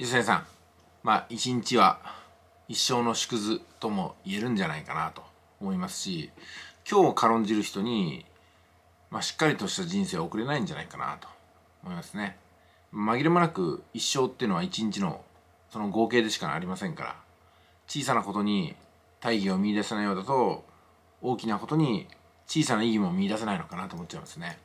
伊勢さんまあ一日は一生の縮図とも言えるんじゃないかなと思いますし今日を軽んじる人に、まあ、しっかりとした人生を送れないんじゃないかなと思いますね。紛れもなく一生っていうのは一日のその合計でしかありませんから小さなことに大義を見出せないようだと大きなことに小さな意義も見出せないのかなと思っちゃいますね、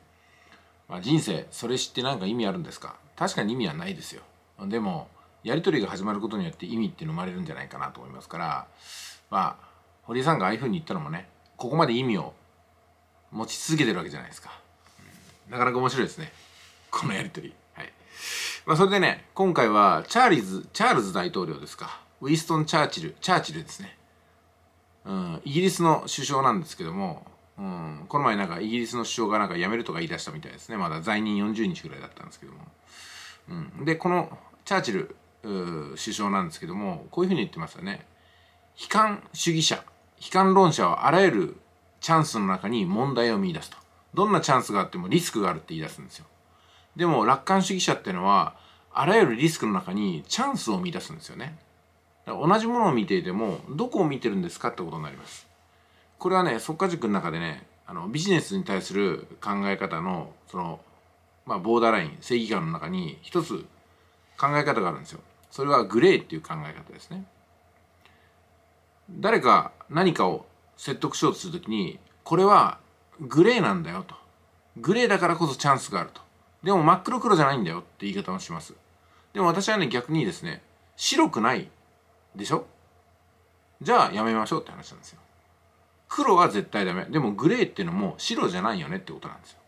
まあ、人生それ知って何か意味あるんですか？確かに意味はないですよ。でもやり取りが始まることによって意味っていうの生まれるんじゃないかなと思いますからまあ堀江さんがああいうふうに言ったのもねここまで意味を持ち続けてるわけじゃないですか、うん、なかなか面白いですね。このやり取り。はい。まあそれでね今回はチャーリーズチャールズ大統領ですか。ウィストン・チャーチルチャーチルですね。うん、イギリスの首相なんですけども、うん、この前なんかイギリスの首相がなんか辞めるとか言い出したみたいですね。まだ在任40日ぐらいだったんですけども、うん、でこのチャーチル首相なんですけどもこういうふうに言ってますよね。悲観主義者悲観論者はあらゆるチャンスの中に問題を見出すと。どんなチャンスがあってもリスクがあるって言い出すんですよ。でも楽観主義者っていうのはあらゆるリスクの中にチャンスを見出すんですよね。同じものを見ていてもどこを見てるんですかってことになります。これはね速稼塾の中でねあのビジネスに対する考え方のその、まあ、ボーダーライン正義感の中に一つ考え方があるんですよ。それはグレーっていう考え方ですね。誰か何かを説得しようとするときにこれはグレーなんだよと。グレーだからこそチャンスがあると。でも真っ黒黒じゃないんだよって言い方をします。でも私はね逆にですね白くないでしょ？じゃあやめましょうって話なんですよ。黒は絶対ダメ。でもグレーっていうのも白じゃないよねってことなんですよ。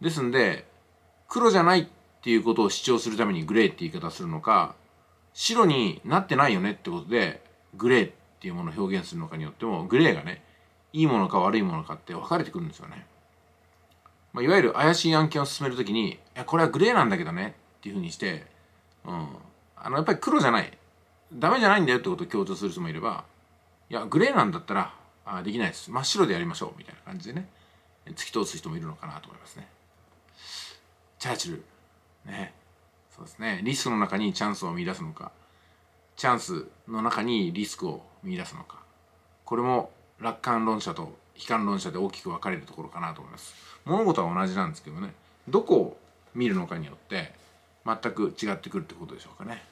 ですんで黒じゃないっていうことを主張するためにグレーって言い方するのか白になってないよねってことでグレーっていうものを表現するのかによってもグレーがねいいものか悪いものかって分かれてくるんですよね、まあ、いわゆる怪しい案件を進めるときにいやこれはグレーなんだけどねっていうふうにして、うん、あのやっぱり黒じゃない。ダメじゃないんだよってことを強調する人もいればいやグレーなんだったらあできないです。真っ白でやりましょうみたいな感じでね突き通す人もいるのかなと思いますね。チャーチル。ね。そうですね。リスクの中にチャンスを見出すのか。チャンスの中にリスクを見出すのか。これも楽観論者と悲観論者で大きく分かれるところかなと思います。物事は同じなんですけどね。どこを見るのかによって全く違ってくるってことでしょうかね、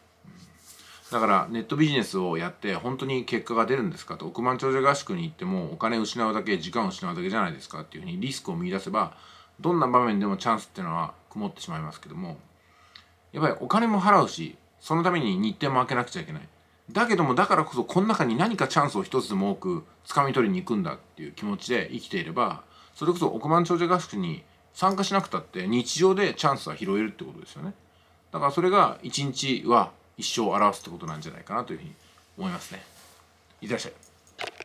だからネットビジネスをやって本当に結果が出るんですかと。億万長者合宿に行ってもお金を失うだけ時間を失うだけじゃないですかっていうふうにリスクを見出せばどんな場面でもチャンスっていうのは曇ってしまいますけどもやっぱりお金も払うしそのために日程も開けなくちゃいけない。だけどもだからこそこの中に何かチャンスを一つでも多く掴み取りに行くんだっていう気持ちで生きていればそれこそ億万長者合宿に参加しなくたって日常でチャンスは拾えるってことですよね。だからそれが一日は一生を表すってことなんじゃないかなというふうに思いますね。いってらっしゃい。